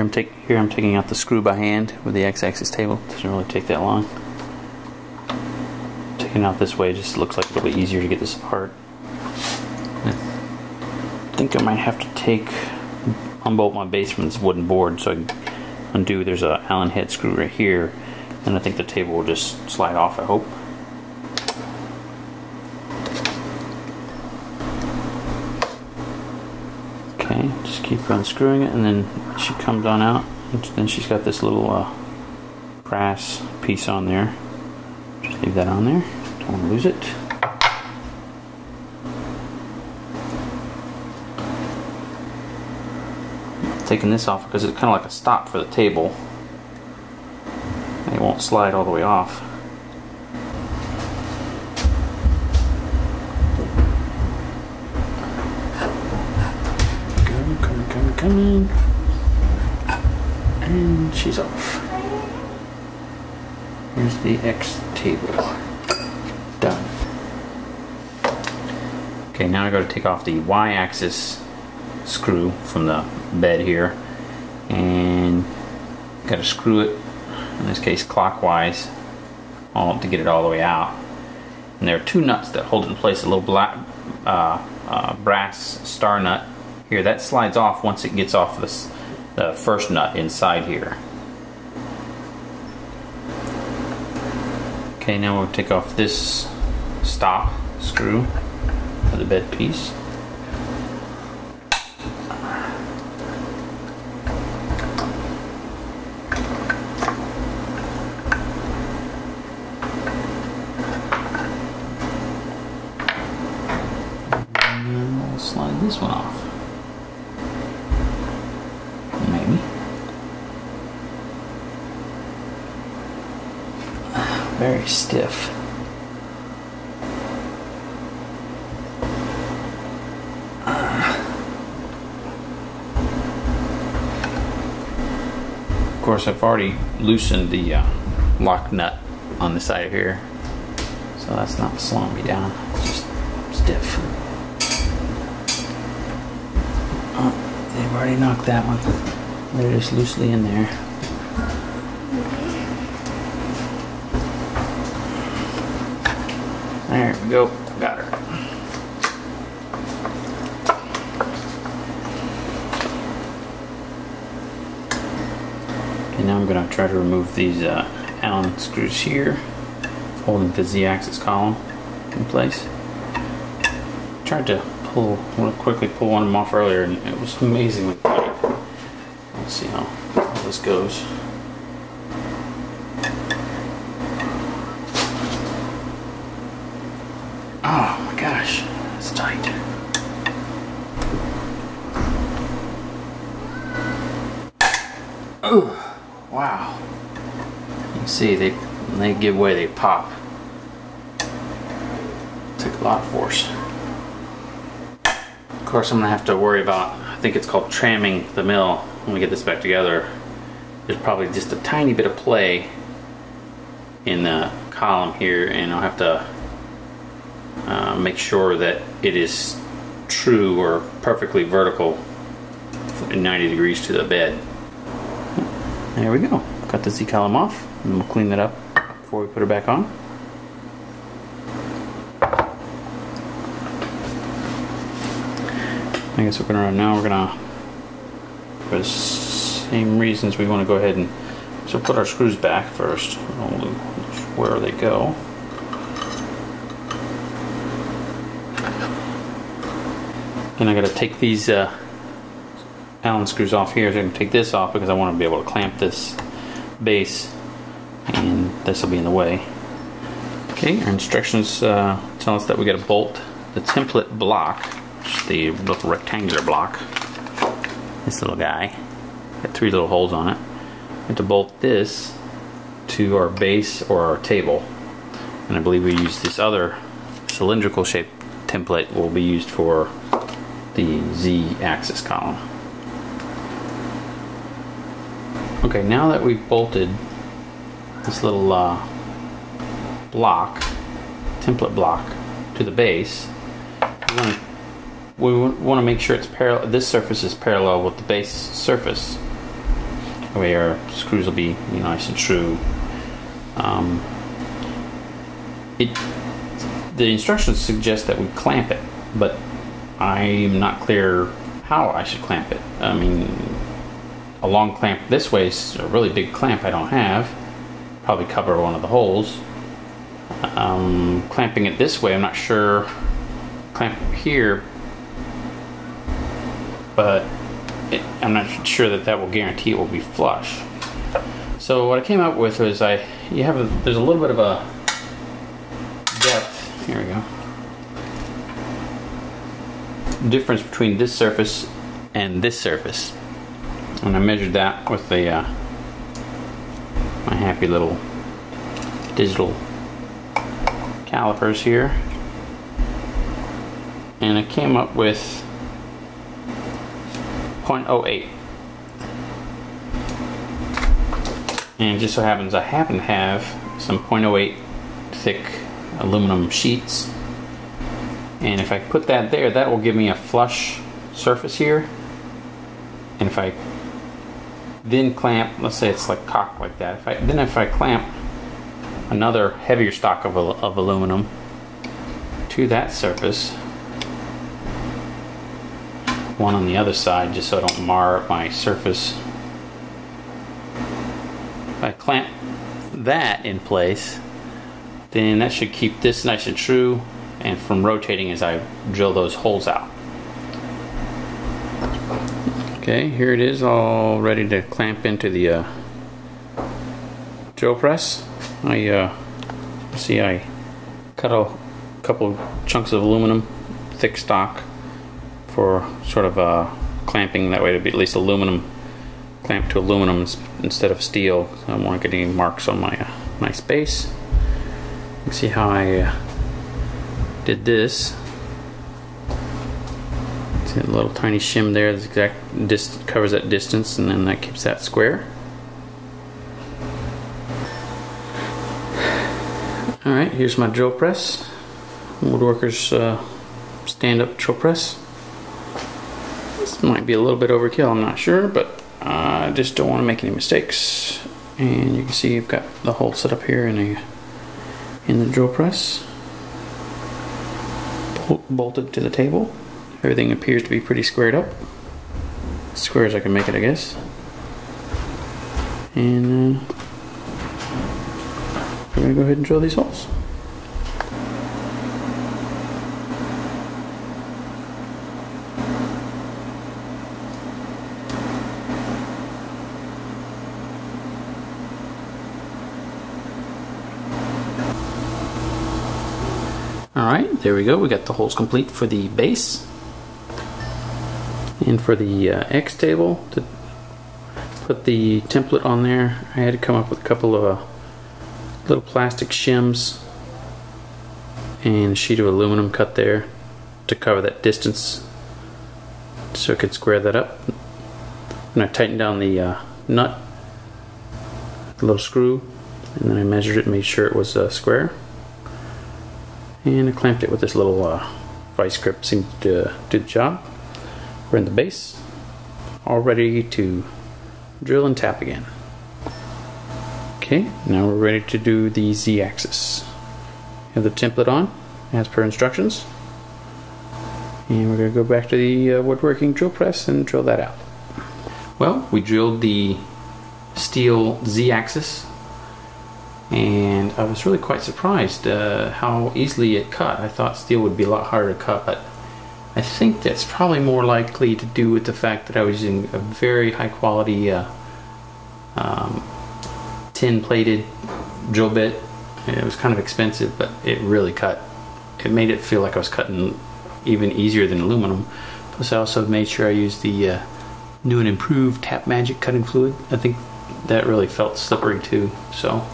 Here I'm take here I'm taking out the screw by hand with the x-axis table. Doesn't really take that long. Taking out this way just looks like it'll be easier to get this apart. I think I might have to take unbolt my base from this wooden board so I can undo. There's a Allen head screw right here, and I think the table will just slide off. I hope. Okay, just keep unscrewing it, and then she comes on out. And then she's got this little uh, brass piece on there. Just leave that on there. Don't lose it. Taking this off because it's kind of like a stop for the table. It won't slide all the way off. Come. And she's off. Here's the X table. Done. Okay, now I got to take off the Y-axis screw from the bed here and got to screw it in this case clockwise all to get it all the way out and there are two nuts that hold it in place a little black uh, uh, brass star nut here that slides off once it gets off this, the first nut inside here. Okay now we'll take off this stop screw for the bed piece And we'll slide this one off. Maybe. Very stiff. Of course, I've already loosened the uh, lock nut on the side here, so that's not slowing me down. It's just stiff. Oh, they've already knocked that one. They're just loosely in there. There we go. Got her. Okay, now I'm going to try to remove these uh, Allen screws here, holding the Z-axis column in place. Tried to pull, want to quickly pull one of them off earlier, and it was amazingly tight. Let's see how this goes. Oh my gosh, it's tight. Oh, wow. You see they they give way, they pop. Took a lot of force. Of course, I'm gonna have to worry about. I think it's called tramming the mill when we get this back together. There's probably just a tiny bit of play in the column here, and I'll have to uh, make sure that it is true or perfectly vertical 90 degrees to the bed. There we go. Cut the Z column off, and we'll clean that up before we put her back on. I guess we're gonna run now. We're gonna, for the same reasons, we want to go ahead and so put our screws back first. Where they go. And I got to take these uh, Allen screws off here. So I can take this off because I want to be able to clamp this base, and this will be in the way. Okay, our instructions uh, tell us that we got to bolt the template block, the little rectangular block. This little guy got three little holes on it. We have to bolt this to our base or our table, and I believe we use this other cylindrical shaped template will be used for the z-axis column. Okay, now that we've bolted this little uh, block, template block, to the base, we want to we want to make sure it's parallel. This surface is parallel with the base surface. Way our screws will be nice and true. Um, it the instructions suggest that we clamp it, but I'm not clear how I should clamp it. I mean, a long clamp this way a really big clamp I don't have. Probably cover one of the holes. Um, clamping it this way, I'm not sure. Clamp here, but it, I'm not sure that that will guarantee it will be flush. So what I came up with was I you have a, there's a little bit of a depth. Here we go. Difference between this surface and this surface, and I measured that with the uh, my happy little digital calipers here, and I came up with 0.08. And just so happens I happen to have some 0.08 thick aluminum sheets. And if I put that there, that will give me a flush surface here. And if I then clamp, let's say it's like cocked like that. If I then if I clamp another heavier stock of, of aluminum to that surface, one on the other side just so I don't mar my surface. If I clamp that in place, then that should keep this nice and true and from rotating as I drill those holes out. Okay, here it is all ready to clamp into the uh, drill press. I uh, see I cut a couple chunks of aluminum, thick stock, for sort of uh, clamping. That way, to be at least aluminum clamped to aluminum instead of steel. So I don't want to get any marks on my uh, nice base. You see how I uh, did this. A little tiny shim there. The exact dis- covers that distance, and then that keeps that square. All right, here's my drill press. Woodworkers uh, stand-up drill press. This might be a little bit overkill, I'm not sure, but I just don't want to make any mistakes. And you can see you've got the hole set up here in a in the drill press, bolted to the table. Everything appears to be pretty squared up, as square as I can make it, I guess. And uh, we're gonna go ahead and drill these holes. Alright, there we go. We got the holes complete for the base. And for the uh, X table, to put the template on there, I had to come up with a couple of uh, little plastic shims and a sheet of aluminum cut there to cover that distance so I could square that up. And I tightened down the uh, nut, the little screw, and then I measured it and made sure it was uh, square and I clamped it with this little uh, vice grip seemed to do the job. We're in the base, all ready to drill and tap again. Okay, now we're ready to do the z-axis. Have the template on, as per instructions. And we're going to go back to the uh, woodworking drill press and drill that out. Well, we drilled the steel z-axis and I was really quite surprised uh, how easily it cut. I thought steel would be a lot harder to cut, but I think that's probably more likely to do with the fact that I was using a very high quality uh, um, tin plated drill bit. It was kind of expensive, but it really cut. It made it feel like I was cutting even easier than aluminum. Plus, I also made sure I used the uh, new and improved Tap Magic cutting fluid. I think that really felt slippery too. So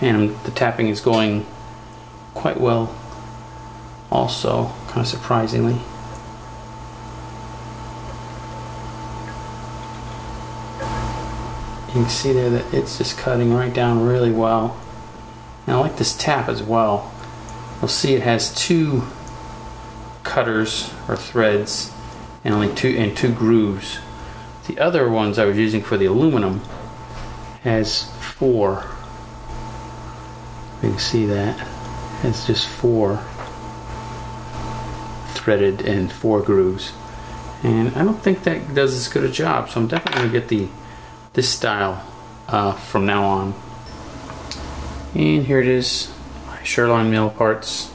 and the tapping is going quite well also kind of surprisingly you can see there that it's just cutting right down really well and I like this tap as well you'll see it has two cutters or threads and only two and two grooves the other ones I was using for the aluminum has four. You can see that. It's just four threaded and four grooves. And I don't think that does as good a job, so I'm definitely gonna get the this style uh, from now on. And here it is, my Sherline mill parts,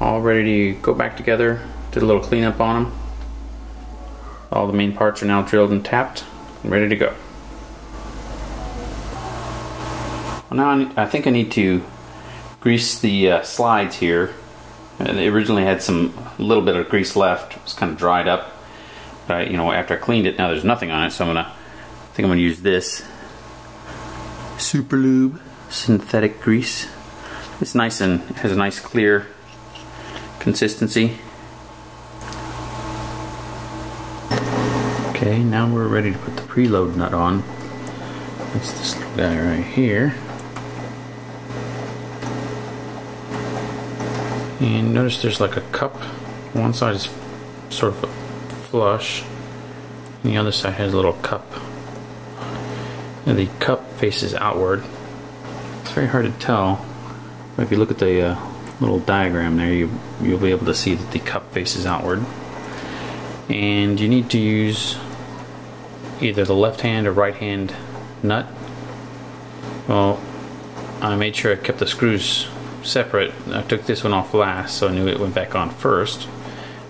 all ready to go back together. Did a little cleanup on them. All the main parts are now drilled and tapped and ready to go. Well, now I think I need to grease the uh, slides here. Uh, they originally had some a little bit of grease left. It was kind of dried up. But I, you know, after I cleaned it, now there's nothing on it, so I'm gonna I think I'm gonna use this Super Lube synthetic grease. It's nice and has a nice clear consistency. Okay, now we're ready to put the preload nut on. That's this guy right here. And notice there's like a cup. One side is sort of flush, and the other side has a little cup. And the cup faces outward. It's very hard to tell. But if you look at the uh, little diagram there, you, you'll be able to see that the cup faces outward. And you need to use either the left hand or right hand nut. Well, I made sure I kept the screws separate. I took this one off last, so I knew it went back on first.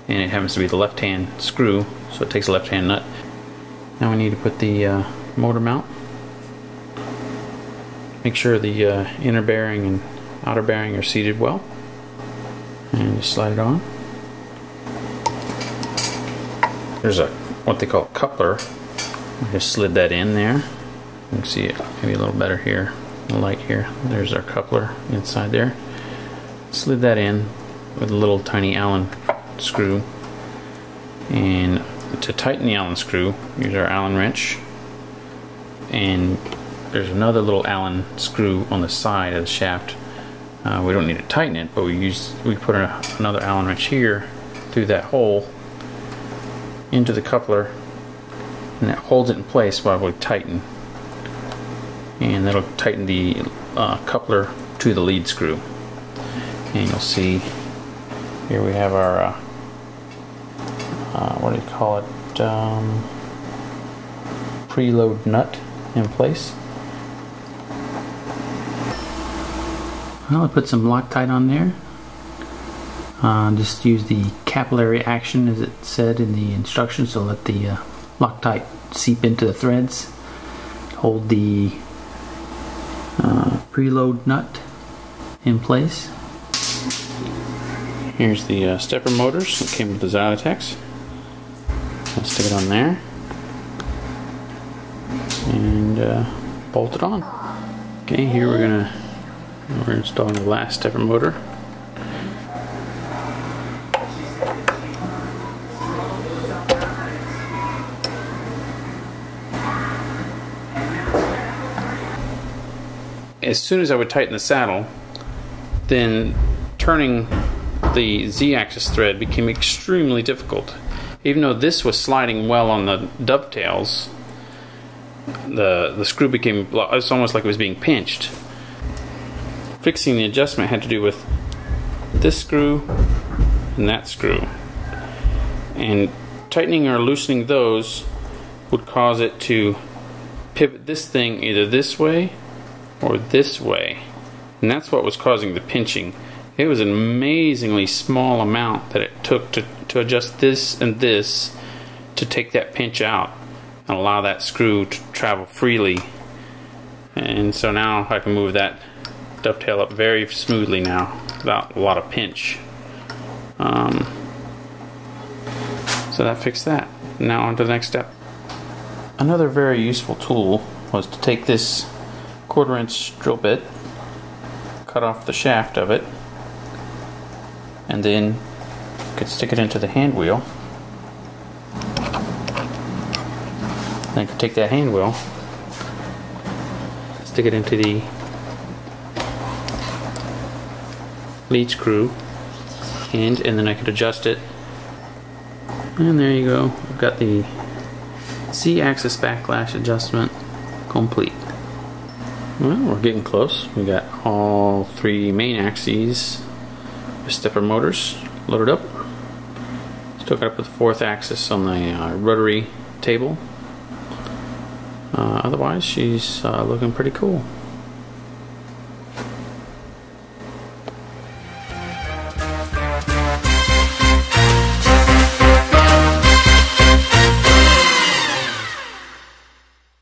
And it happens to be the left hand screw, so it takes a left hand nut. Now we need to put the uh, motor mount. Make sure the uh, inner bearing and outer bearing are seated well. And just slide it on. There's a what they call coupler. I just slid that in there. You can see it maybe a little better here. The light here. There's our coupler inside there slid that in with a little tiny Allen screw. And to tighten the Allen screw, use our Allen wrench. And there's another little Allen screw on the side of the shaft. Uh, we don't need to tighten it, but we use we put a, another Allen wrench here through that hole into the coupler, and that holds it in place while we tighten. And that'll tighten the uh, coupler to the lead screw and you'll see here we have our uh, uh, what do you call it um, preload nut in place well I put some Loctite on there uh, just use the capillary action as it said in the instructions to let the uh, Loctite seep into the threads hold the uh, preload nut in place Here's the uh, stepper motors that came with the Xylotex. I'll stick it on there and uh, bolt it on. Okay, here we're we're installing the last stepper motor. As soon as I would tighten the saddle, then turning the z-axis thread became extremely difficult. Even though this was sliding well on the dovetails, the the screw became it's almost like it was being pinched. Fixing the adjustment had to do with this screw and that screw. And tightening or loosening those would cause it to pivot this thing either this way or this way. And that's what was causing the pinching. It was an amazingly small amount that it took to, to adjust this and this to take that pinch out and allow that screw to travel freely. And so now I can move that dovetail up very smoothly now without a lot of pinch. Um, so that fixed that. Now on to the next step. Another very useful tool was to take this quarter inch drill bit, cut off the shaft of it, and then you could stick it into the hand wheel. Then could take that hand wheel, stick it into the lead screw end, and then I could adjust it. And there you go. I've got the Z-axis backlash adjustment complete. Well, we're getting close. We got all three main axes with stepper motors loaded up. Still got up with the fourth axis on the uh, rotary table. Uh, otherwise, she's uh, looking pretty cool.